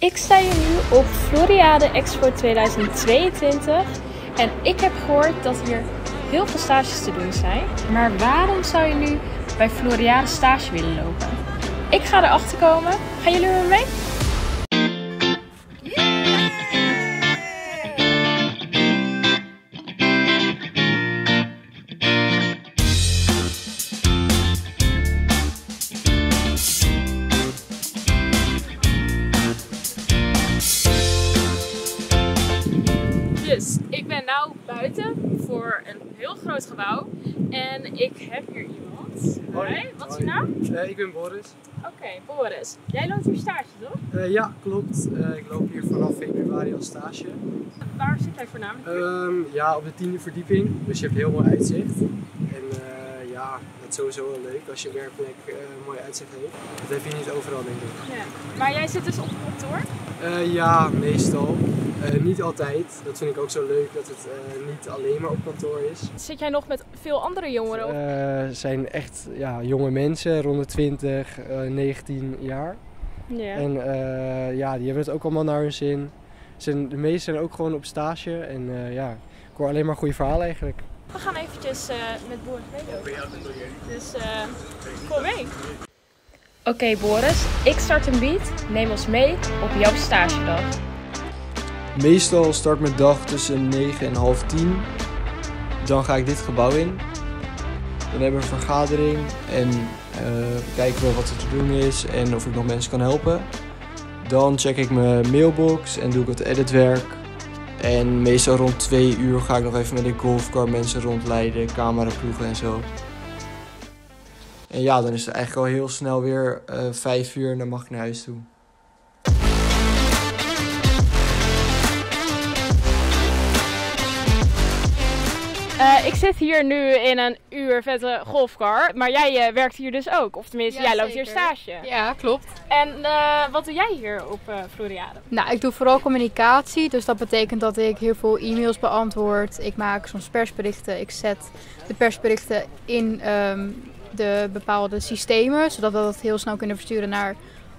Ik sta hier nu op Floriade Expo 2022 en ik heb gehoord dat hier heel veel stages te doen zijn. Maar waarom zou je nu bij Floriade stage willen lopen? Ik ga erachter komen. Gaan jullie met me mee? Nu buiten voor een heel groot gebouw en ik heb hier iemand. Hoi, wat is je naam? Eh, ik ben Boris. Oké, Boris. Jij loopt hier stage, toch? Eh, ja, klopt. Eh, ik loop hier vanaf februari als stage. Waar zit jij voornamelijk? Ehm, ja, op de tiende verdieping. Dus je hebt heel mooi uitzicht. En ja, dat is sowieso wel leuk als je werkplek mooi uitzicht heeft. Dat heb je niet overal, denk ik. Ja. Maar jij zit dus op kantoor? Eh, ja, meestal. Eh, niet altijd. Dat vind ik ook zo leuk dat het eh, niet alleen maar op kantoor is. Zit jij nog met veel andere jongeren? op? Het zijn echt ja, jonge mensen, rond de 20, eh, 19 jaar. ja. En eh, ja, die hebben het ook allemaal naar hun zin. Zijn, de meesten zijn ook gewoon op stage. En eh, ja, ik hoor alleen maar goede verhalen eigenlijk. We gaan eventjes eh, met meelopen. Dus eh kom mee. Oké Boris, ik start een beat. Neem ons mee op jouw stagedag. Meestal start mijn dag tussen 9 en half 10. Dan ga ik dit gebouw in. Dan hebben we een vergadering en eh, kijken we wat er te doen is en of ik nog mensen kan helpen. Dan check ik mijn mailbox en doe ik wat editwerk. En meestal rond 2 uur ga ik nog even met de golfcar mensen rondleiden, cameraploegen en zo. En ja, dan is het eigenlijk al heel snel weer eh 5 uur en dan mag ik naar huis toe. Eh, ik zit hier nu in een uur vette golfcar, maar jij eh, werkt hier dus ook. Of tenminste, Ja, jij loopt hier stage. Ja, klopt. En eh, wat doe jij hier op eh Floriade? Nou, ik doe vooral communicatie. Dus dat betekent dat ik heel veel e-mails beantwoord. Ik maak soms persberichten. Ik zet de persberichten in ehm, de bepaalde systemen. Zodat we dat heel snel kunnen versturen naar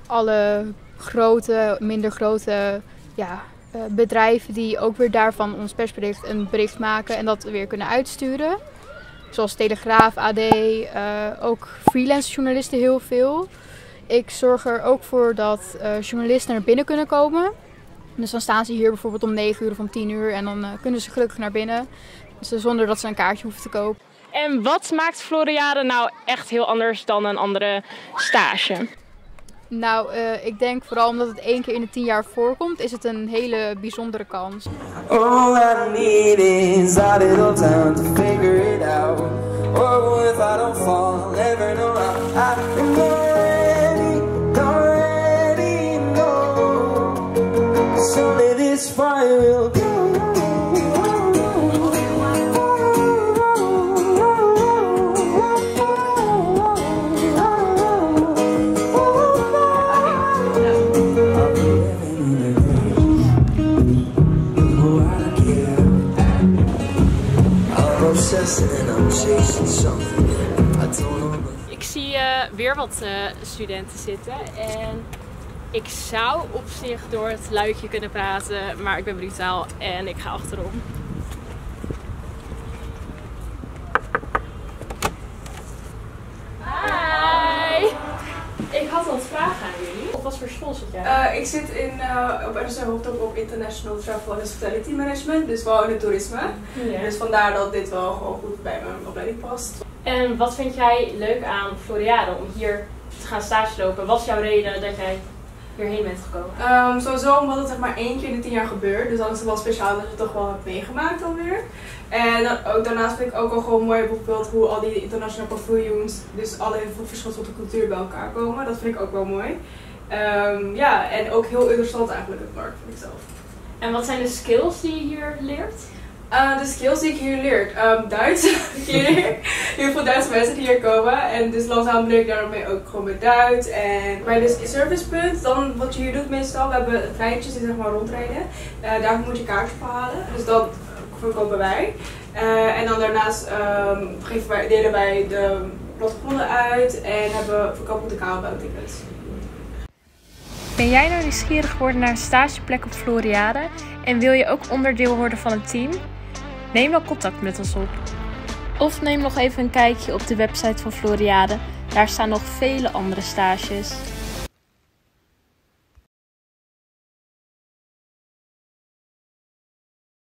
alle grote, minder grote ja, eh, bedrijven. Die ook weer daarvan ons persbericht een bericht maken. En dat weer kunnen uitsturen. Zoals Telegraaf, AD. eh, ook freelance journalisten heel veel. Ik zorg er ook voor dat eh, journalisten naar binnen kunnen komen. Dus dan staan ze hier bijvoorbeeld om 9 uur of om 10 uur en dan kunnen ze gelukkig naar binnen. Dus, zonder dat ze een kaartje hoeven te kopen. En wat maakt Floriade nou echt heel anders dan een andere stage? Nou, eh, ik denk vooral omdat het één keer in de 10 jaar voorkomt, is het een hele bijzondere kans. All I need is a little time to figure it out. Oh, if I don't fall, Ik zie eh, weer wat eh, studenten zitten en ik zou op zich door het luikje kunnen praten, maar ik ben brutaal en ik ga achterom. Hi! Ik had wat vragen aan jullie. Op wat voor school zit jij? Eh, ik zit in, eh, op RSC Hoofddorp op International Travel and Hospitality Management, dus wel in het toerisme. Ja. Dus vandaar dat dit wel gewoon goed bij mijn opleiding past. En wat vind jij leuk aan Floriade om hier te gaan stage lopen? Wat is jouw reden dat jij hierheen bent gekomen? Ehm, sowieso omdat het zeg maar één keer in de tien jaar gebeurt, dus dan is het wel speciaal dat je het toch wel hebt meegemaakt alweer. En dan, ook, daarnaast vind ik ook al gewoon mooi bijvoorbeeld hoe al die internationale paviljoens, dus alle verschillende cultuur bij elkaar komen. Dat vind ik ook wel mooi. Ehm, ja, en ook heel interessant eigenlijk het park, vind ik zelf. En wat zijn de skills die je hier leert? Uh, de skills die ik hier leer. Um, Duits. leer heel veel Duitse mensen die hier komen. En dus langzaam leer ik daarmee ook gewoon met Duits. En bij de servicepunt, dan wat je hier doet meestal. We hebben treintjes die zeg maar rondrijden. Uh, daarvoor moet je kaartjes voor halen. Dus dat verkopen wij. Uh, en dan daarnaast um, geven wij, delen wij de plattegronden uit. En hebben, verkopen we de kabelbouwtickets. Ben jij nou nieuwsgierig geworden naar een stageplek op Floriade en wil je ook onderdeel worden van het team? Neem dan contact met ons op. Of neem nog even een kijkje op de website van Floriade. Daar staan nog vele andere stages.